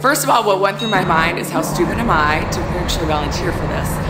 First of all, what went through my mind is how stupid am I to actually volunteer for this?